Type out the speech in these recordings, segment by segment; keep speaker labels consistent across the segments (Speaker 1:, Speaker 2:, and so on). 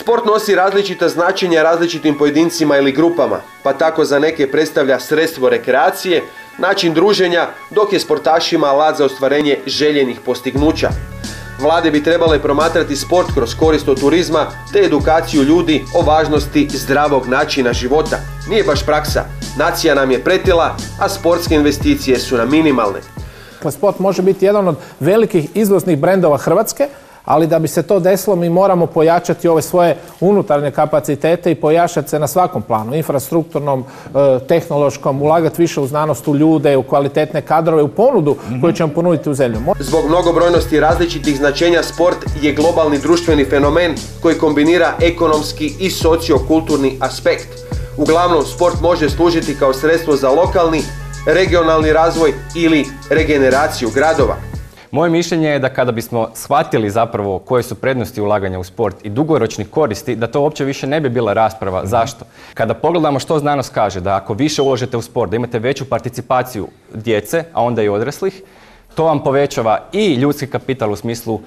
Speaker 1: Sport nosi različita značenja različitim pojedincima ili grupama, pa tako za neke predstavlja sredstvo rekreacije, način druženja, dok je sportašima alat za ostvarenje željenih postignuća. Vlade bi trebale promatrati sport kroz korist od turizma te edukaciju ljudi o važnosti zdravog načina života. Nije baš praksa. Nacija nam je pretila, a sportske investicije su nam minimalne.
Speaker 2: Sport može biti jedan od velikih izvoznih brendova Hrvatske, ali da bi se to desilo mi moramo pojačati ove svoje unutarnje kapacitete i pojačati se na svakom planu, infrastrukturnom, e, tehnološkom, ulagati više u znanost, u ljude, u kvalitetne kadrove, u ponudu koju ćemo ponuditi u zemlju.
Speaker 1: Zbog mnogobrojnosti različitih značenja sport je globalni društveni fenomen koji kombinira ekonomski i sociokulturni aspekt. Uglavnom, sport može služiti kao sredstvo za lokalni, regionalni razvoj ili regeneraciju gradova.
Speaker 3: Moje mišljenje je da kada bismo shvatili zapravo koje su prednosti ulaganja u sport i dugoročni koristi, da to uopće više ne bi bila rasprava. Mhm. Zašto? Kada pogledamo što znanost kaže, da ako više uložite u sport, da imate veću participaciju djece, a onda i odraslih, to vam povećava i ljudski kapital u smislu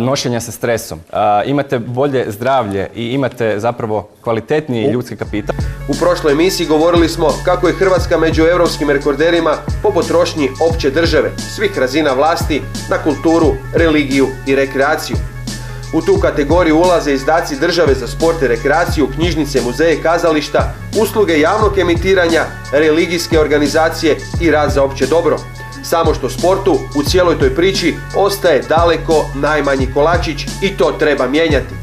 Speaker 3: nošenja sa stresom. Imate bolje zdravlje i imate zapravo kvalitetniji ljudski kapital.
Speaker 1: U prošloj emisiji govorili smo kako je Hrvatska među europskim rekorderima po potrošnji opće države, svih razina vlasti, na kulturu, religiju i rekreaciju. U tu kategoriju ulaze izdaci države za sport i rekreaciju, knjižnice, muzeje, kazališta, usluge javnog emitiranja, religijske organizacije i rad za opće dobro. Samo što sportu u cijeloj toj priči ostaje daleko najmanji kolačić i to treba mijenjati.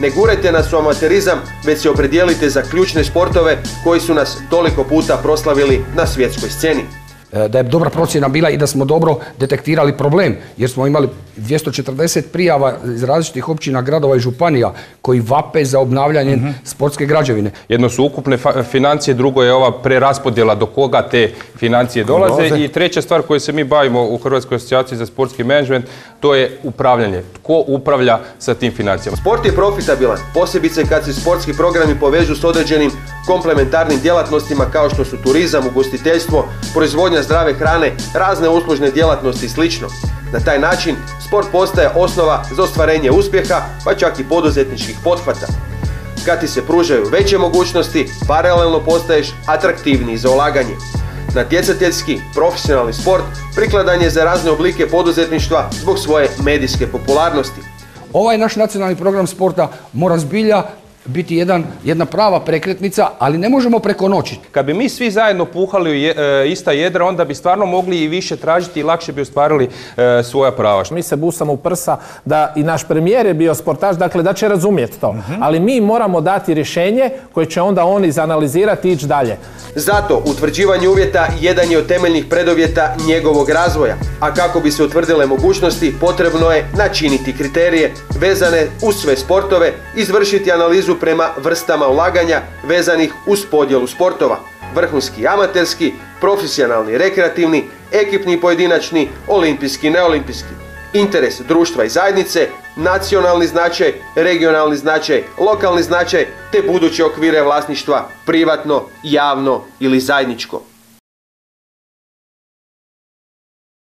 Speaker 1: Ne gurajte nas u amaterizam, već se opredijelite za ključne sportove koji su nas toliko puta proslavili na svjetskoj sceni.
Speaker 4: E, da je dobra procjena bila i da smo dobro detektirali problem, jer smo imali 240 prijava iz različitih općina, gradova i županija koji vape za obnavljanje mhm. sportske građevine.
Speaker 5: Jedno su ukupne financije, drugo je ova preraspodjela do koga te financije dolaze i treća stvar koju se mi bavimo u Hrvatskoj asocijaciji za sportski menadžment, to je upravljanje. Tko upravlja sa tim financijama?
Speaker 1: Sport je profitabilan, posebice kad se sportski programi povežu s određenim komplementarnim djelatnostima kao što su turizam, ugostiteljstvo, proizvodnja zdrave hrane, razne uslužne djelatnosti i sl. Na taj način sport postaje osnova za ostvarenje uspjeha, pa čak i poduzetničkih pothvata. Kad ti se pružaju veće mogućnosti, paralelno postaješ atraktivniji za ulaganje. Natjecateljski, profesionalni sport prikladan je za razne oblike poduzetništva zbog svoje medijske popularnosti.
Speaker 4: Ovaj naš nacionalni program sporta mora zbilja biti jedan, jedna prava prekretnica, ali ne možemo preko noći.
Speaker 5: Kad bi mi svi zajedno puhali e, ista jedra, onda bi stvarno mogli i više tražiti i lakše bi ostvarili e, svoja prava.
Speaker 2: Mi se busamo u prsa da i naš premijer je bio sportaš, dakle da će razumjeti to. Mhm. Ali mi moramo dati rješenje koje će onda on izanalizirati i ići dalje.
Speaker 1: Zato utvrđivanje uvjeta jedan je od temeljnih predovjeta njegovog razvoja. A kako bi se utvrdile mogućnosti, potrebno je načiniti kriterije vezane uz sve sportove, izvršiti analizu prema vrstama ulaganja vezanih uz podjelu sportova. Vrhunski amaterski, profesionalni rekreativni, ekipni pojedinačni, olimpijski neolimpijski. Interes društva i zajednice, nacionalni značaj, regionalni značaj, lokalni značaj te buduće okvire vlasništva privatno, javno ili zajedničko.